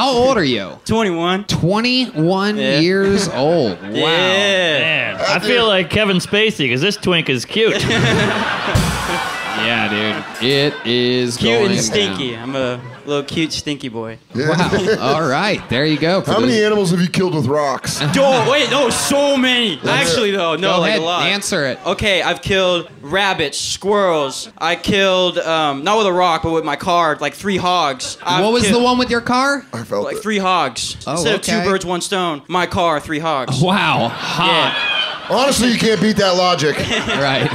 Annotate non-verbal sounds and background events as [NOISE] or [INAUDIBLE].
How old are you? [LAUGHS] 21. 21 Yeah. years [LAUGHS] old. Wow. Yeah. Man, I feel like Kevin Spacey because this twink is cute. [LAUGHS] Yeah, dude. It is Cute going and stinky. I'm a little cute, stinky boy. down. Wow. [LAUGHS] All right. There you go. For How many animals have you killed with rocks? [LAUGHS] Oh, wait, no, so many. Actually, though, no, Go like ahead. a lot. Answer it. Okay, I've killed rabbits, squirrels. I killed, um, not with a rock, but with my car, like three hogs. I've what was killed- the one with your car? I felt Like it. three hogs. Oh, Instead okay. of two birds, one stone. My car, three hogs. Wow. Hot. Yeah. Honestly, you can't beat that logic. [LAUGHS] Right.